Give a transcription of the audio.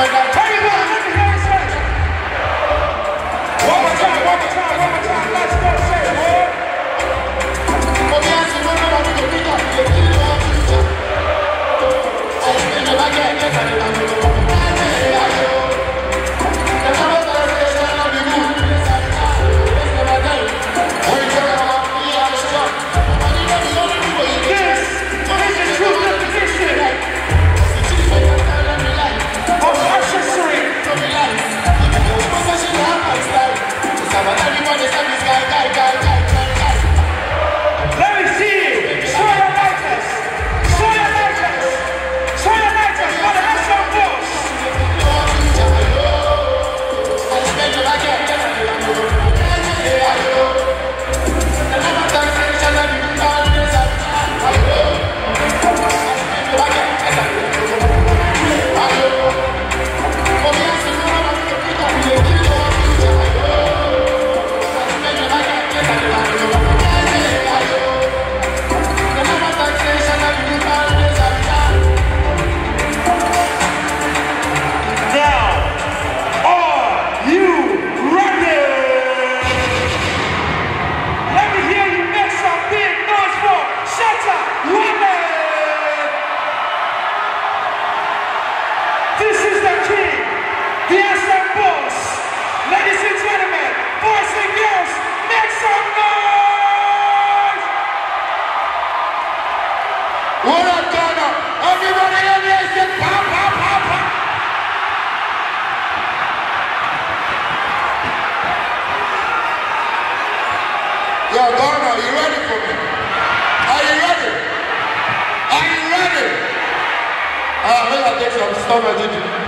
like that. Well, Barn, are you ready for me? Are you ready? Are you ready? Ah, uh, I think I'm stomach.